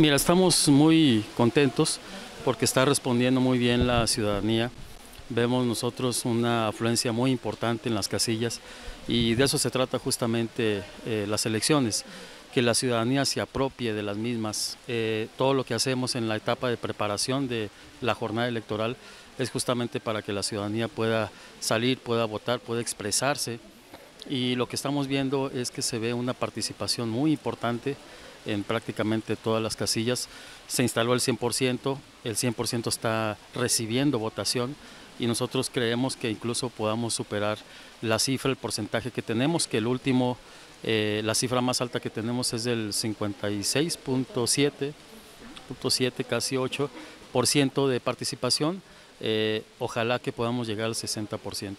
Mira, estamos muy contentos porque está respondiendo muy bien la ciudadanía. Vemos nosotros una afluencia muy importante en las casillas y de eso se trata justamente eh, las elecciones, que la ciudadanía se apropie de las mismas. Eh, todo lo que hacemos en la etapa de preparación de la jornada electoral es justamente para que la ciudadanía pueda salir, pueda votar, pueda expresarse y lo que estamos viendo es que se ve una participación muy importante en prácticamente todas las casillas. Se instaló el 100%, el 100% está recibiendo votación y nosotros creemos que incluso podamos superar la cifra, el porcentaje que tenemos, que el último, eh, la cifra más alta que tenemos es del 56.7, casi 8% de participación. Eh, ojalá que podamos llegar al 60%.